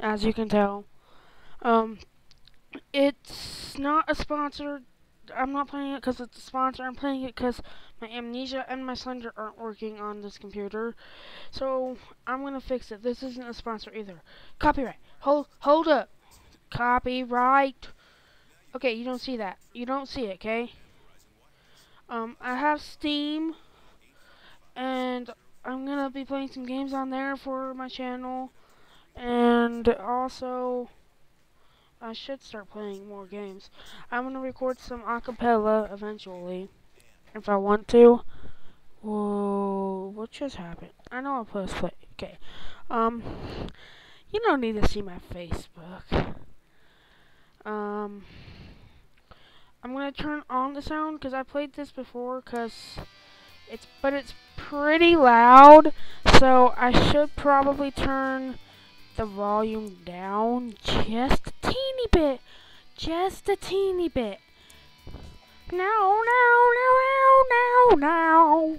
As you can tell. Um, it's not a sponsor. I'm not playing it because it's a sponsor. I'm playing it because my Amnesia and my Slender aren't working on this computer. So, I'm going to fix it. This isn't a sponsor either. Copyright. Hold, hold up. Copyright. Okay, you don't see that. You don't see it, okay? Um, I have Steam, and I'm gonna be playing some games on there for my channel, and also, I should start playing more games. I'm gonna record some acapella eventually, if I want to. Whoa, what just happened? I know I'll post play. Okay, um, you don't need to see my Facebook. Um, I'm gonna turn on the sound because I played this before because it's, but it's pretty loud. So I should probably turn the volume down just a teeny bit, just a teeny bit. Now, now, now, now, now.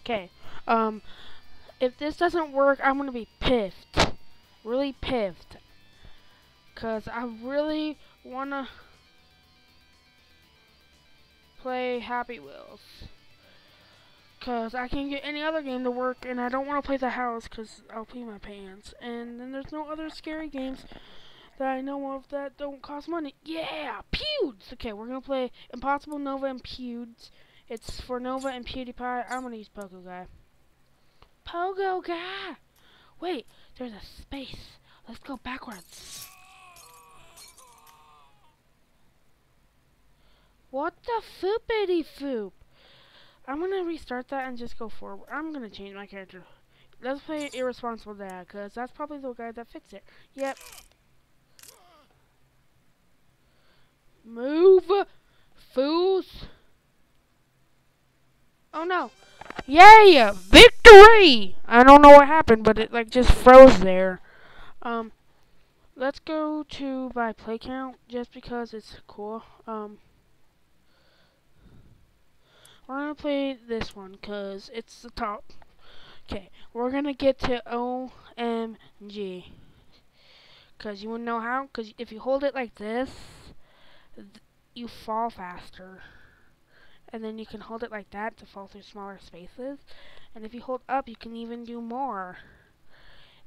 Okay. Um, if this doesn't work, I'm gonna be pissed, really pissed, cause I really wanna play Happy Wheels. Because I can't get any other game to work, and I don't want to play the house because I'll pee my pants. And then there's no other scary games that I know of that don't cost money. Yeah! Pewds! Okay, we're going to play Impossible Nova and Pewds. It's for Nova and PewDiePie. I'm going to use Pogo Guy. Pogo Guy! Wait, there's a space. Let's go backwards. What the foopity foop? I'm gonna restart that and just go forward. I'm gonna change my character. Let's play Irresponsible Dad, because that's probably the guy that fixed it. Yep. Move, fools. Oh no. Yay! Victory! I don't know what happened, but it like just froze there. Um, let's go to by play count, just because it's cool. Um, we're to play this one because it's the top. Okay, we're to get to OMG. Because you want to know how? Because if you hold it like this, th you fall faster. And then you can hold it like that to fall through smaller spaces. And if you hold up, you can even do more.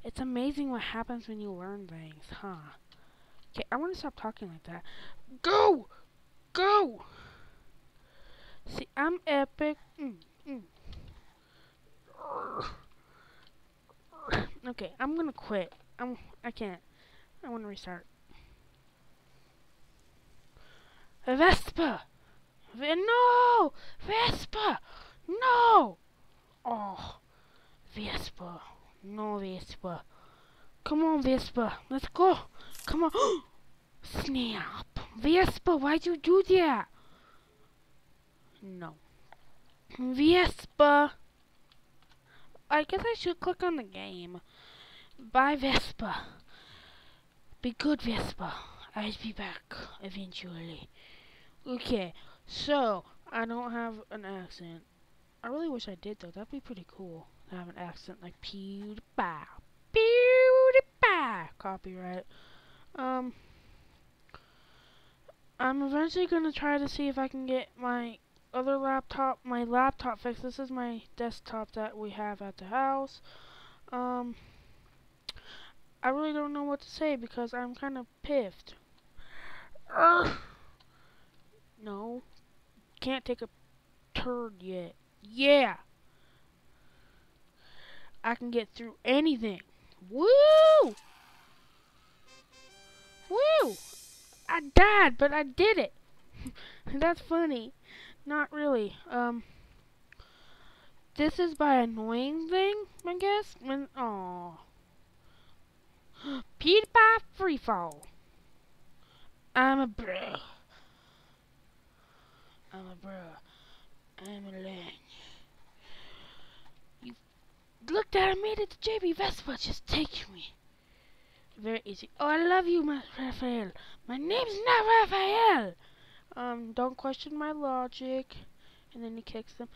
It's amazing what happens when you learn things, huh? Okay, I want to stop talking like that. Go! Go! See, I'm epic. Mm, mm. Okay, I'm gonna quit. I'm. I can't. I want to restart. Vespa. V no, Vespa. No. Oh, Vespa. No, Vespa. Come on, Vespa. Let's go. Come on. Snap. Vespa, why'd you do that? No. Vespa. I guess I should click on the game. Bye, Vespa. Be good, Vespa. I'll be back eventually. Okay, so I don't have an accent. I really wish I did though. That'd be pretty cool to have an accent like PewDiePie. PewDiePie. Copyright. Um, I'm eventually gonna try to see if I can get my other laptop, my laptop fixed. This is my desktop that we have at the house. Um, I really don't know what to say because I'm kind of piffed. No, can't take a turd yet. Yeah, I can get through anything. Woo! Woo! I died, but I did it. That's funny. Not really. Um, this is by annoying thing, I guess. When oh, PewDiePie freefall. I'm a bro. I'm a bro. I'm a lang. You looked at I made it to JB Vespa. Just take me. Very easy. Oh, I love you, my Raphael. My name's not Raphael. Um, don't question my logic. And then he kicks them.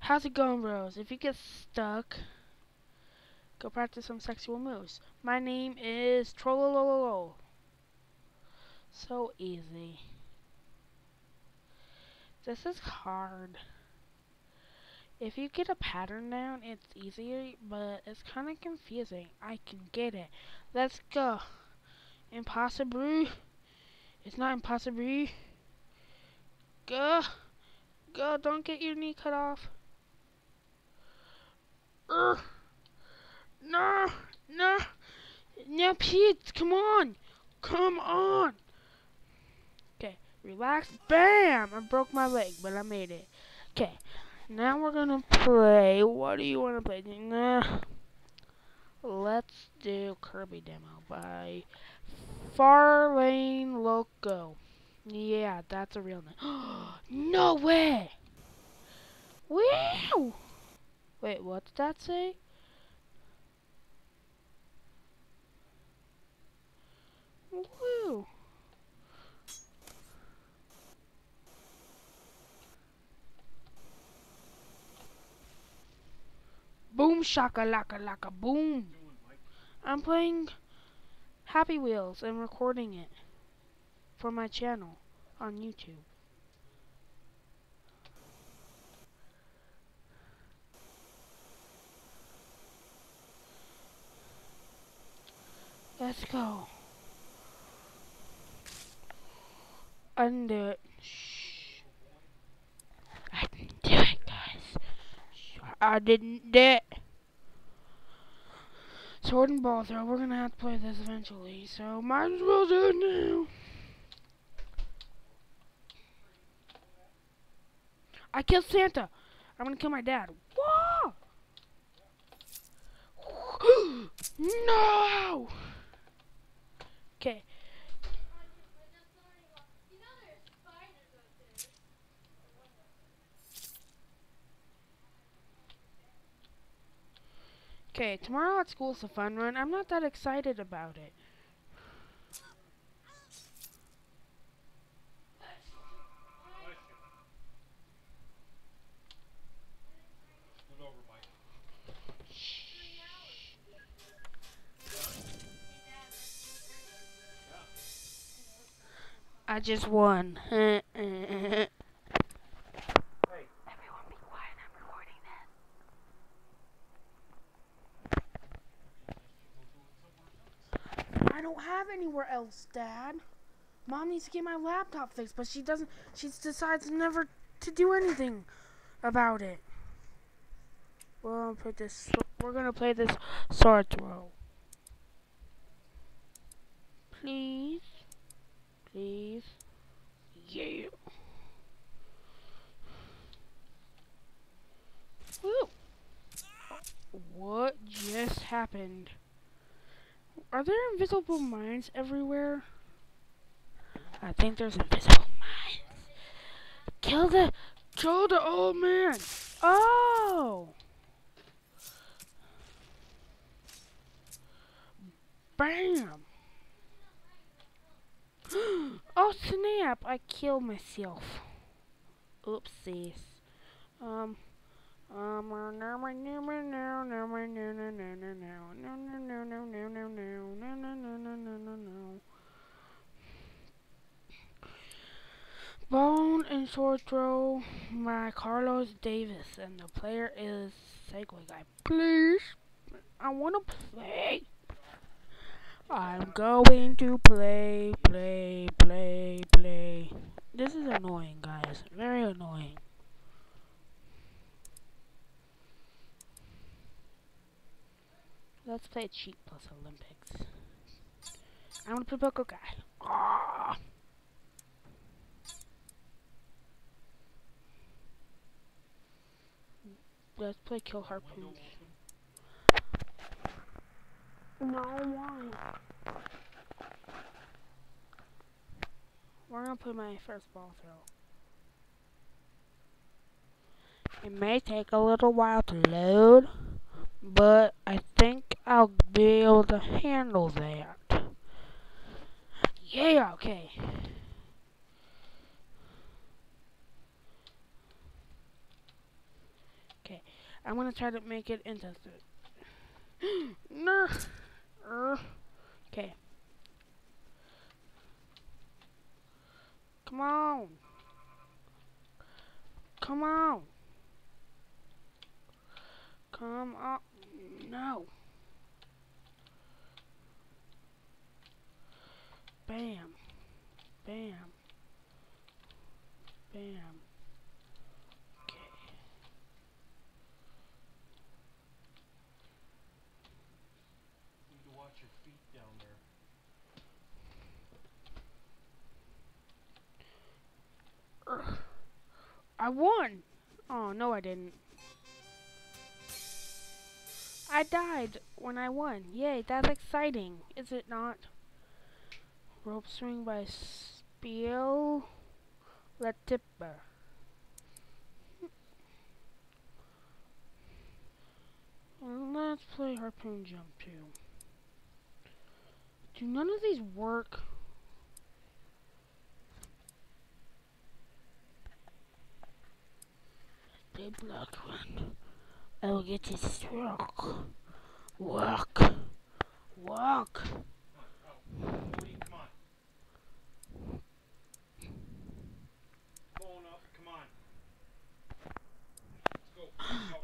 How's it going, bros? If you get stuck, Go practice some sexual moves. My name is Trollololo. So easy. This is hard. If you get a pattern down, it's easier, but it's kind of confusing. I can get it. Let's go. Impossible. It's not impossible. Go. Go. Don't get your knee cut off. Urgh. No. No. No, Pete. Come on. Come on. Okay. Relax. Bam. I broke my leg, but I made it. Okay. Now we're to play. What do you want to play? Nah. Let's do Kirby Demo by Farlane Loco. Yeah, that's a real name. no way! Wow! Wait, what did that say? Woo! Boom shaka laka laka boom. I'm playing Happy Wheels and recording it for my channel on YouTube. Let's go. Undo it. Shh. I didn't do it, guys. I didn't do it. Sword and ball throw. We're gonna have to play this eventually, so might as well do it now. I killed Santa. I'm gonna kill my dad. Whoa! no! Okay. Okay, tomorrow at school is a fun run. I'm not that excited about it. Just won. I don't have anywhere else, Dad. Mom needs to get my laptop fixed, but she doesn't. She decides never to do anything about it. We'll put this. We're gonna play this sword throw. Please, please, yeah. Woo. What just happened? Are there invisible mines everywhere? I think there's invisible mines. Kill the, kill the old man. Oh. Bam. Oh snap! I killed myself. Oopsies. Um. Um, Bone and sword throw by Carlos Davis, and the player is Segway Guy. Please, I want to play. I'm going to play, play, play, play. This is annoying, guys. Very annoying. Let's play cheat plus Olympics. I want to play Pogo Guy. Let's play Kill Harpoons. No, why? We're gonna put my first ball through. It may take a little while to load but I think I'll be able to handle that. Yeah, okay. Okay, I'm gonna try to make it into Uh, okay. Come on. Come on. Come on. No. Bam. Bam. Bam. Won. Oh, no I didn't. I died when I won. Yay, that's exciting, is it not? Rope swing by Spiel Letipper. Let's play harpoon jump too. Do none of these work? Play black one. I will get this work. Work. Work.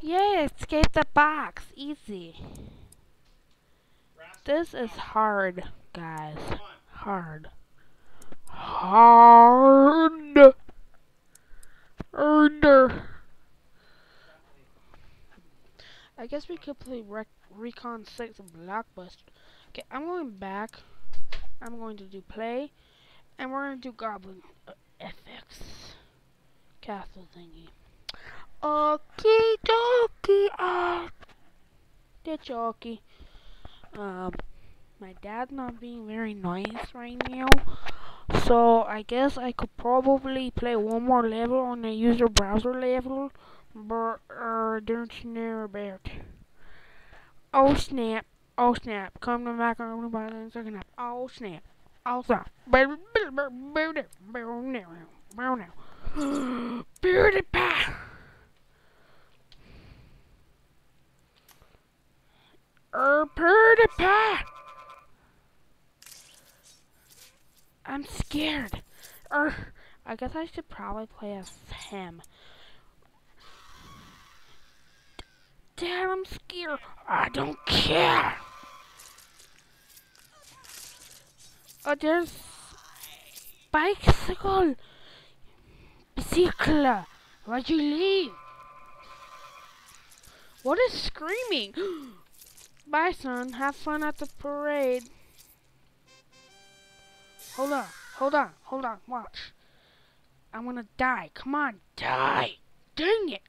Yay, escape the box. Easy. This is hard, guys. Hard. Hard. Harder. I guess we could play Rec Recon 6 Blockbuster. Okay, I'm going back. I'm going to do play. And we're going to do Goblin uh, FX. Castle thingy. Okie dokie. Uh, ditch okie. Um, my dad's not being very nice right now. So I guess I could probably play one more level on the user browser level, but uh, don't you know about. Oh snap! Oh snap! Come to back on the button second up. Oh snap! Oh snap! Beauty pie. Er, pretty pie. I'm scared. Er, I guess I should probably play as him. Dad, I'm scared. I don't care. Oh, there's bicycle. Bicycle. Why'd you leave? What is screaming? Bye, son. Have fun at the parade. Hold on, hold on, hold on. Watch. I'm gonna die. Come on, die. Dang it.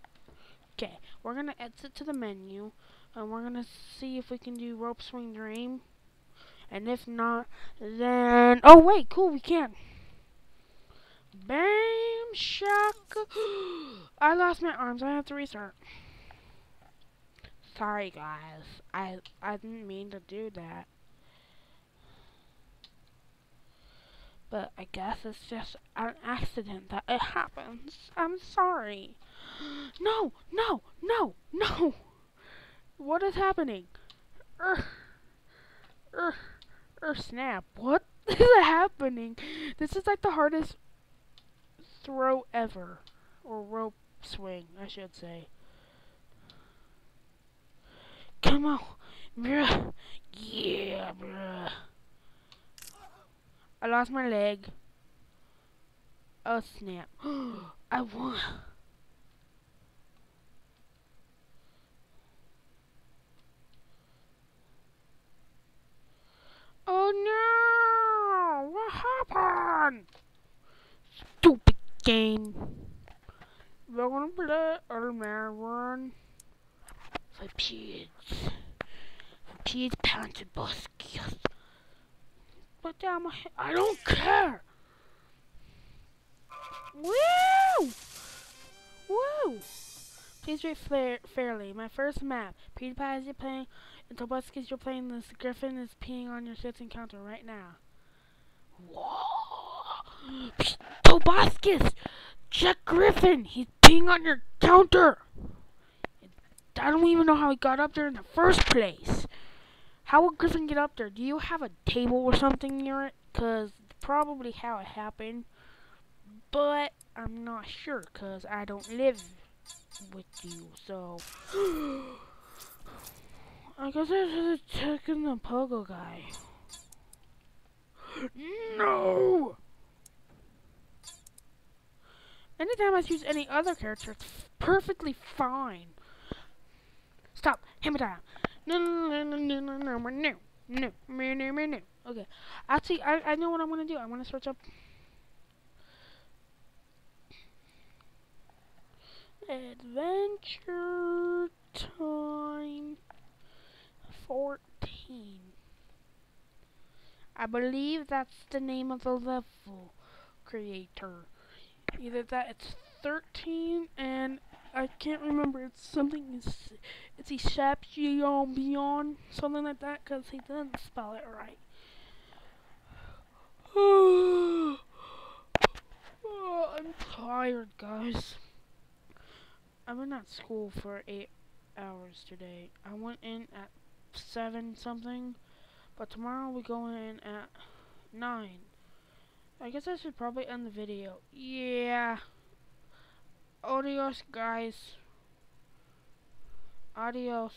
Okay, we're gonna exit to the menu, and we're gonna see if we can do rope swing dream. And if not, then oh wait, cool, we can. Bam, shaka. I lost my arms. I have to restart. Sorry, guys. I I didn't mean to do that. But I guess it's just an accident that it happens. I'm sorry. No, no, no, no. What is happening? Er, er, er, snap. What is happening? This is like the hardest throw ever. Or rope swing, I should say. Come on, bruh. Yeah, bruh. I lost my leg. Oh snap. I won. Oh no! What happened? Stupid game. We're gonna play Ultimate Run for kids. For kids, parents, and bus kids. Put down. I don't care. Woo! Woo! Please rate fair fairly. My first map. PewDiePie is playing. And you're playing this. Griffin is peeing on your shit's encounter right now. Whoa! Tobuscus! Check Griffin! He's peeing on your counter! I don't even know how he got up there in the first place. How would Griffin get up there? Do you have a table or something near it? Cause probably how it happened. but I'm not sure because I don't live with you, so. I guess I should have taken the pogo guy. No! Anytime I use any other character, it's perfectly fine. Stop. Hammer down. No, no, no, no, no, no, no, no, no, no, no, no, no. Okay. Actually, I, I know what I'm going to do. I'm going to search up... Adventure Time 14. I believe that's the name of the level creator. Either that, it's 13, and I can't remember. It's something. It's it's Exception Beyond, something like that, because he didn't spell it right. oh, I'm tired, guys. I've been at school for eight hours today. I went in at seven something, but tomorrow we go in at nine. I guess I should probably end the video. Yeah. Adios, guys. Adios.